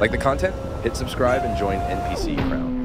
Like the content? Hit subscribe and join NPC Crown.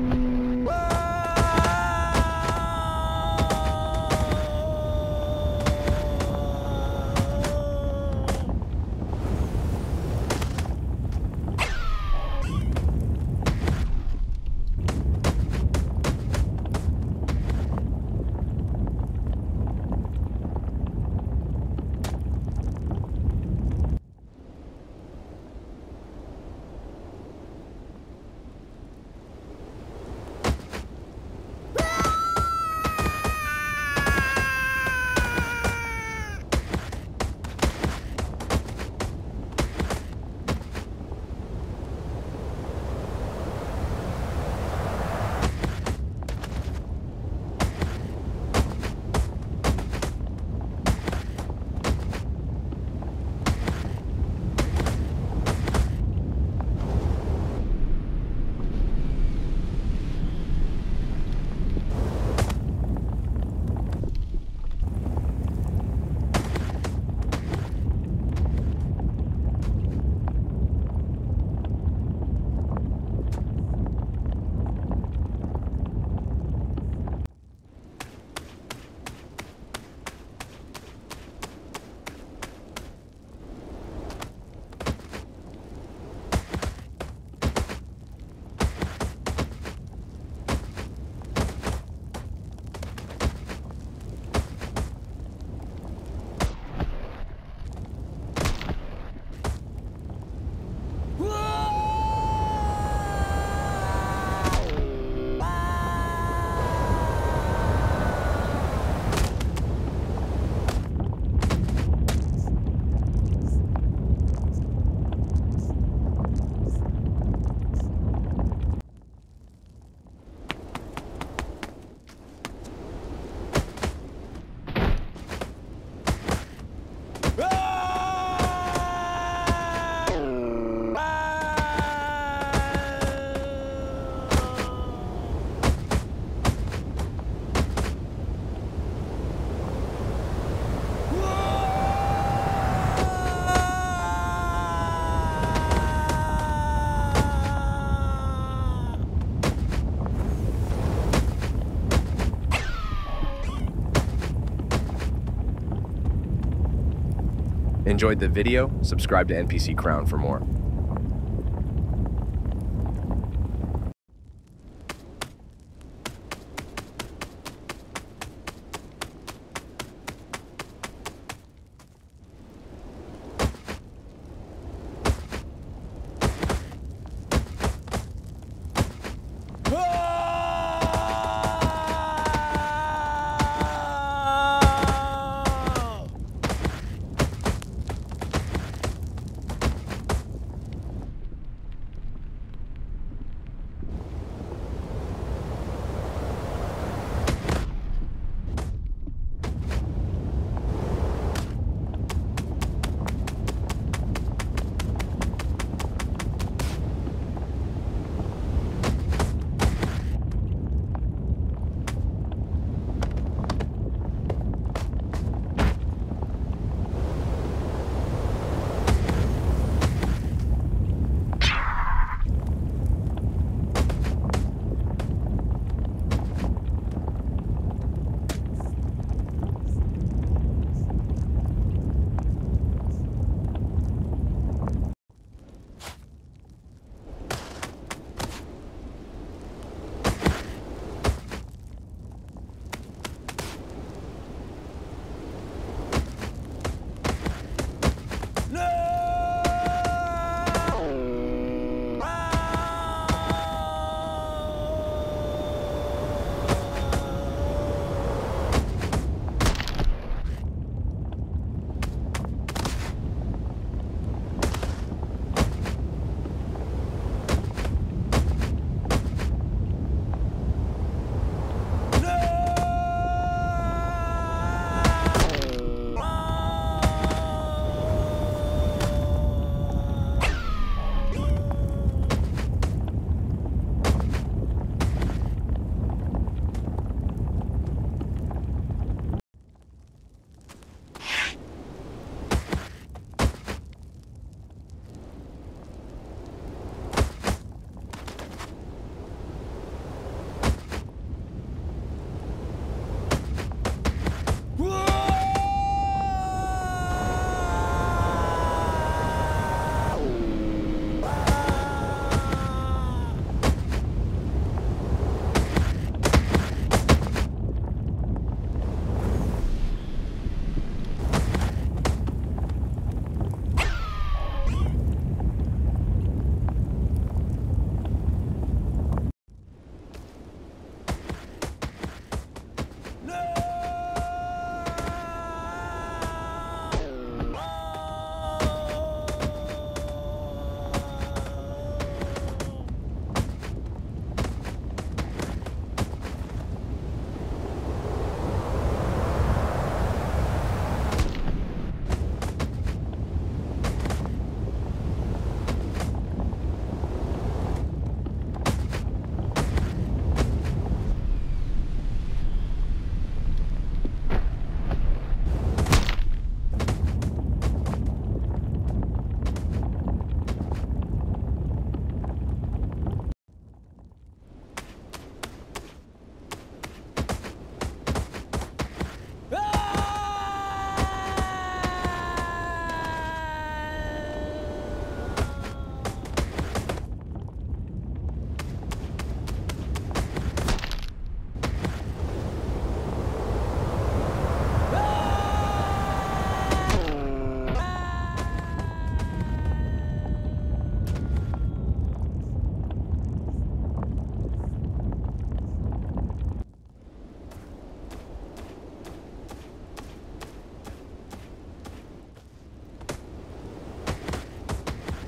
Enjoyed the video? Subscribe to NPC Crown for more.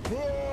Ah!